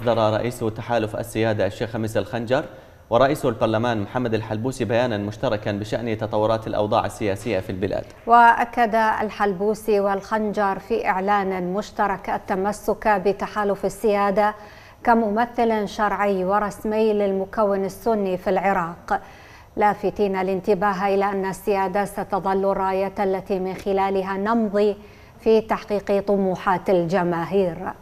أصدر رئيس تحالف السيادة الشيخ خميس الخنجر ورئيس البرلمان محمد الحلبوسي بيانا مشتركا بشأن تطورات الأوضاع السياسية في البلاد. وأكد الحلبوسي والخنجر في إعلان مشترك التمسك بتحالف السيادة كممثل شرعي ورسمي للمكون السني في العراق. لافتين الانتباه إلى أن السيادة ستظل الراية التي من خلالها نمضي في تحقيق طموحات الجماهير.